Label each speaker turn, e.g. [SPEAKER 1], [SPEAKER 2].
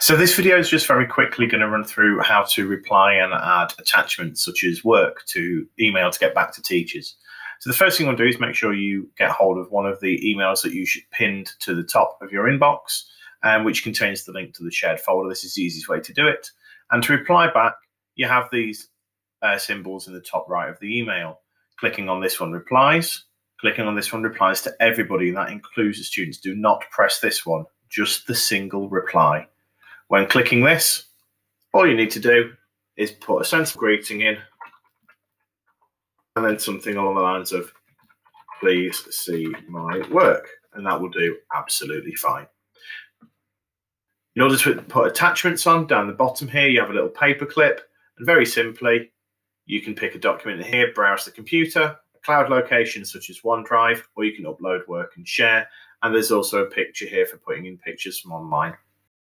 [SPEAKER 1] So this video is just very quickly going to run through how to reply and add attachments such as work to email to get back to teachers. So the first thing you want to do is make sure you get hold of one of the emails that you should pinned to the top of your inbox, um, which contains the link to the shared folder. This is the easiest way to do it. And to reply back, you have these uh, symbols in the top right of the email. Clicking on this one replies. Clicking on this one replies to everybody, and that includes the students. Do not press this one, just the single reply. When clicking this, all you need to do is put a sensible greeting in and then something along the lines of, please see my work. And that will do absolutely fine. In order to put attachments on, down the bottom here, you have a little paper clip. And very simply, you can pick a document here, browse the computer, a cloud location such as OneDrive, or you can upload work and share. And there's also a picture here for putting in pictures from online.